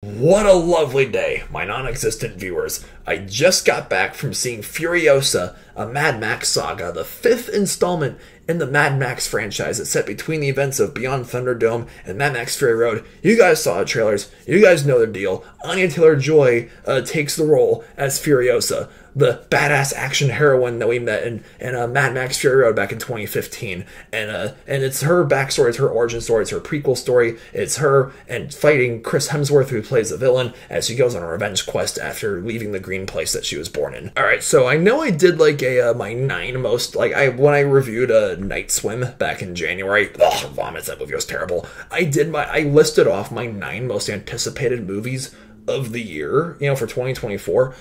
What a lovely day, my non existent viewers. I just got back from seeing Furiosa, a Mad Max saga, the fifth installment in the Mad Max franchise that's set between the events of Beyond Thunderdome and Mad Max Fury Road. You guys saw the trailers, you guys know the deal. Anya Taylor Joy uh, takes the role as Furiosa the badass action heroine that we met in, in uh, Mad Max Fury Road back in 2015. And uh, and it's her backstory, it's her origin story, it's her prequel story. It's her and fighting Chris Hemsworth, who plays the villain, as she goes on a revenge quest after leaving the green place that she was born in. All right, so I know I did like a uh, my nine most like I when I reviewed a uh, Night Swim back in January. Ugh, vomits that movie was terrible. I did my I listed off my nine most anticipated movies of the year, you know, for 2024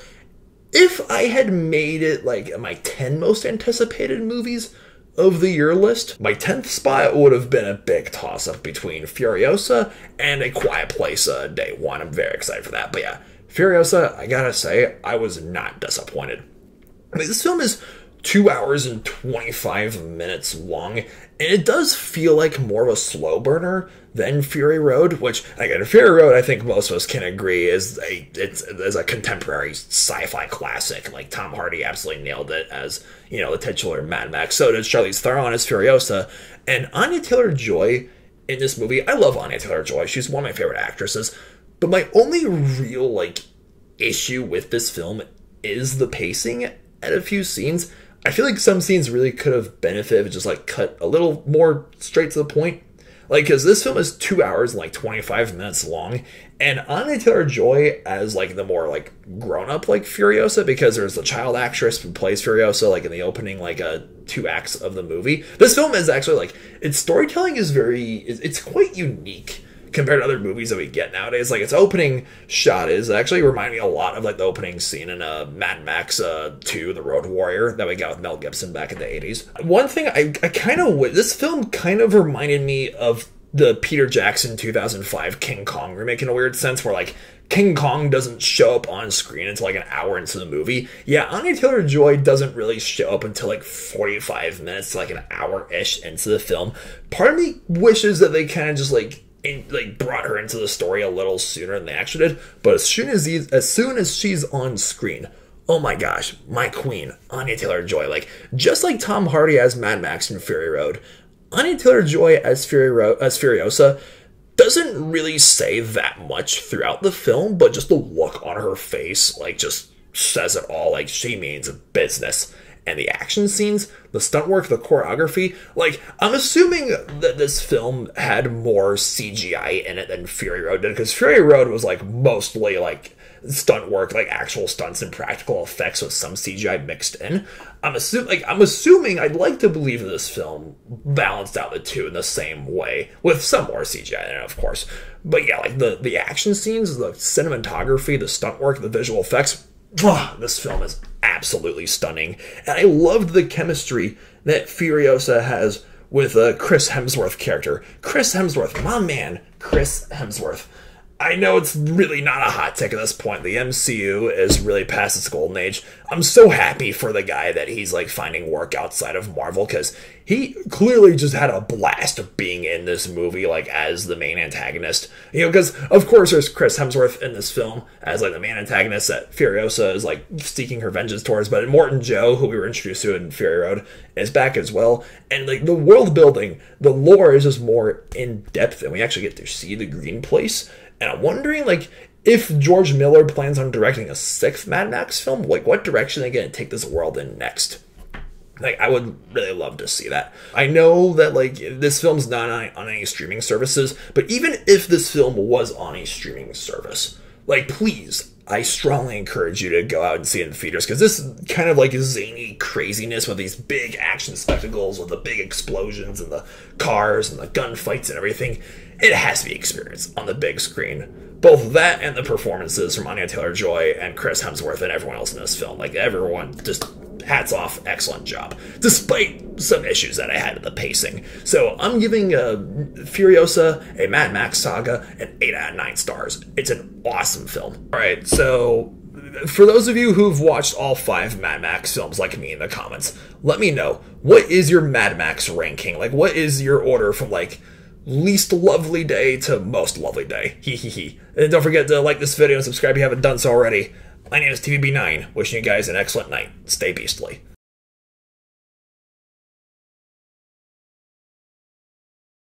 if I had made it like my 10 most anticipated movies of the year list, my 10th spot would have been a big toss up between Furiosa and A Quiet Place uh, Day One. I'm very excited for that. But yeah, Furiosa, I gotta say, I was not disappointed. I mean, this film is two hours and 25 minutes long, and it does feel like more of a slow burner than Fury Road, which again, Fury Road, I think most of us can agree is a it's is a contemporary sci-fi classic. Like Tom Hardy absolutely nailed it as you know the titular Mad Max. So does Charlize Theron as Furiosa, and Anya Taylor Joy in this movie. I love Anya Taylor Joy; she's one of my favorite actresses. But my only real like issue with this film is the pacing at a few scenes. I feel like some scenes really could have benefited just like cut a little more straight to the point like, because this film is two hours and like 25 minutes long, and Anya Taylor Joy as like the more like grown up like Furiosa, because there's the child actress who plays Furiosa like in the opening like uh, two acts of the movie. This film is actually like its storytelling is very it's quite unique compared to other movies that we get nowadays. Like its opening shot is actually remind me a lot of like the opening scene in uh, Mad Max uh, 2, The Road Warrior that we got with Mel Gibson back in the 80s. One thing I, I kind of this film kind of reminded me of the Peter Jackson 2005 King Kong remake in a weird sense where like King Kong doesn't show up on screen until like an hour into the movie. Yeah, Anya Taylor Joy doesn't really show up until like 45 minutes like an hour ish into the film. Part of me wishes that they kind of just like in, like brought her into the story a little sooner than they actually did. But as soon as these, as soon as she's on screen, oh my gosh, my queen, Anya Taylor Joy, like just like Tom Hardy as Mad Max in Fury Road, Anya Taylor Joy as Fury Ro- as Furiosa doesn't really say that much throughout the film, but just the look on her face, like, just says it all. Like, she means business and the action scenes, the stunt work, the choreography. Like, I'm assuming that this film had more CGI in it than Fury Road did, because Fury Road was like mostly like stunt work, like actual stunts and practical effects with some CGI mixed in. I'm assuming, like, I'm assuming, I'd like to believe this film balanced out the two in the same way, with some more CGI in it, of course. But yeah, like the the action scenes, the cinematography, the stunt work, the visual effects. This film is absolutely stunning, and I loved the chemistry that Furiosa has with a Chris Hemsworth character. Chris Hemsworth, my man, Chris Hemsworth. I know it's really not a hot take at this point. The MCU is really past its golden age. I'm so happy for the guy that he's like finding work outside of Marvel because he clearly just had a blast of being in this movie, like as the main antagonist. You know, because of course there's Chris Hemsworth in this film as like the main antagonist that Furiosa is like seeking her vengeance towards, but Immortan Joe, who we were introduced to in Fury Road, is back as well. And like the world building, the lore is just more in depth, and we actually get to see the Green Place and I'm wondering, like, if George Miller plans on directing a sixth Mad Max film, like, what direction are they going to take this world in next? Like, I would really love to see that. I know that, like, this film's not on, on any streaming services, but even if this film was on a streaming service, like, please, I strongly encourage you to go out and see it in theaters because this kind of like zany craziness with these big action spectacles with the big explosions and the cars and the gunfights and everything it has to be experienced on the big screen. Both that and the performances from Anya Taylor Joy and Chris Hemsworth and everyone else in this film. Like everyone just hats off, excellent job, despite some issues that I had with the pacing. So I'm giving uh, Furiosa, a Mad Max saga, an 8 out of 9 stars. It's an awesome film. Alright, so for those of you who've watched all five Mad Max films like me in the comments, let me know what is your Mad Max ranking? Like, what is your order from like least lovely day to most lovely day? Hee hee hee. And don't forget to like this video and subscribe if you haven't done so already. My name is TVB9, wishing you guys an excellent night. Stay beastly.